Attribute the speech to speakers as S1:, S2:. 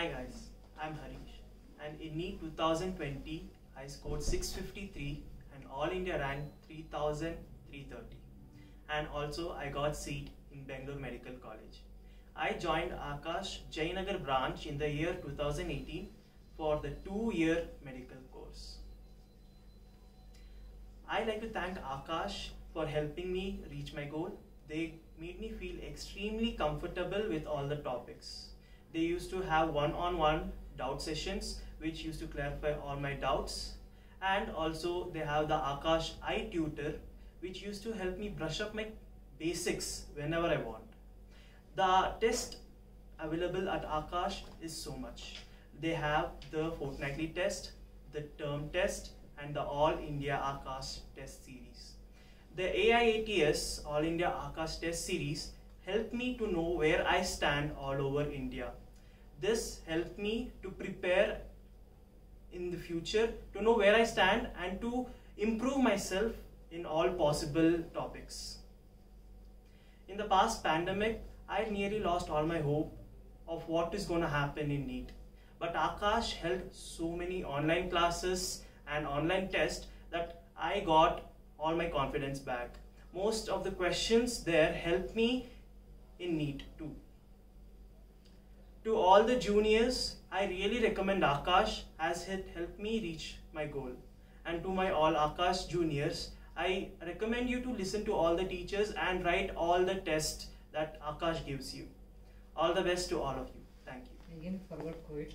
S1: Hi guys, I'm Harish and in NEET 2020 I scored 653 and All India rank 3330 and also I got seat in Bangalore Medical College. I joined Aakash Jayanagar branch in the year 2018 for the two-year medical course. I like to thank Aakash for helping me reach my goal. They made me feel extremely comfortable with all the topics. They used to have one-on-one doubt sessions which used to clarify all my doubts and also they have the Aakash I tutor which used to help me brush up my basics whenever I want. The test available at Aakash is so much. They have the fortnightly test, the term test and the All India Aakash test series. The AIATS All India Aakash test series helped me to know where I stand all over India. This helped me to prepare in the future to know where I stand and to improve myself in all possible topics. In the past pandemic, I nearly lost all my hope of what is going to happen in NEET. But Aakash held so many online classes and online tests that I got all my confidence back. Most of the questions there helped me in NEET too. To all the juniors, I really recommend Aakash as it helped me reach my goal. And to my all Aakash juniors, I recommend you to listen to all the teachers and write all the tests that Aakash gives you. All the best to all of you. Thank you.
S2: Again COVID.